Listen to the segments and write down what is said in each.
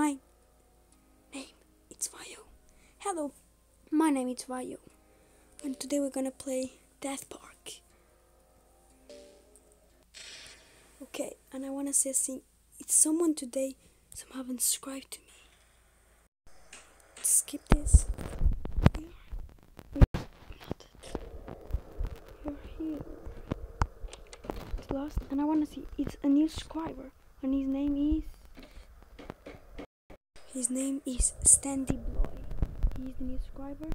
my name is Vayo. Hello, my name is Vayo, and today we're gonna play Death Park. Okay, and I wanna say something. It's someone today some haven't subscribed to me. Skip this. Lost, and I wanna see. It's a new subscriber, and his name is. His name is Standy Boy. He's the new subscriber.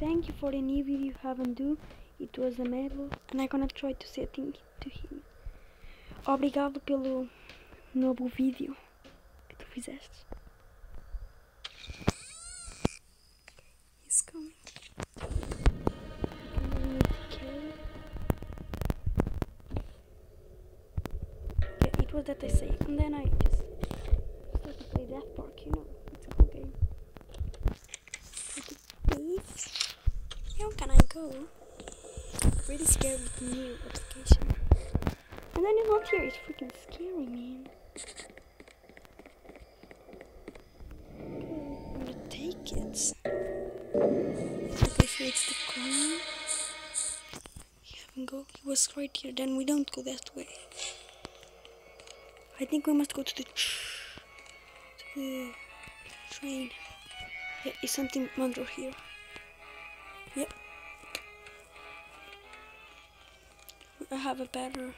Thank you for the new video you haven't do. It was a medal and I'm gonna try to say a thing to him. Obrigado pelo novo vídeo que tu fizeste. He's coming. Okay. Yeah, it was that I say, and then I just Death Park, you know. It's a cool game. How can I go? Really scared with the new application. And then it's not here, it's freaking scary, man. I'm gonna take it. Okay, so it's the corner. He haven't go. He was right here. Then we don't go that way. I think we must go to the tr- train. Yeah, is something under here. Yep. I have a better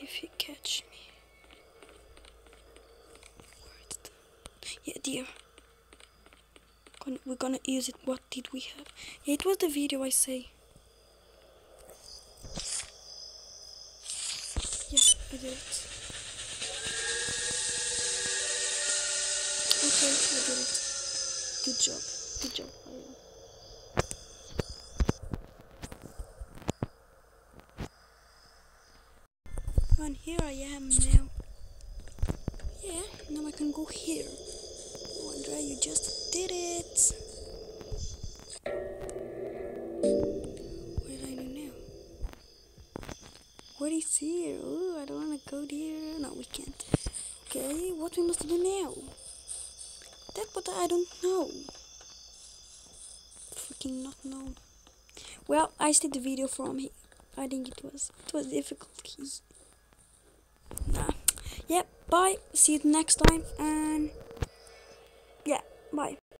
if you catch me. Where's the yeah, dear. We're gonna use it. What did we have? Yeah, it was the video I say. Yes, I did it. Okay, Good job. Good job. And here I am now. Yeah, now I can go here. Andrea, you just did it. What did I do now? What is here? Oh, I don't want to go there. No, we can't. Okay, what we must do now? That what I don't know. Freaking not know. Well, I did the video from here. I think it was it was difficult. Nah. Yeah, bye. See you next time and yeah, bye.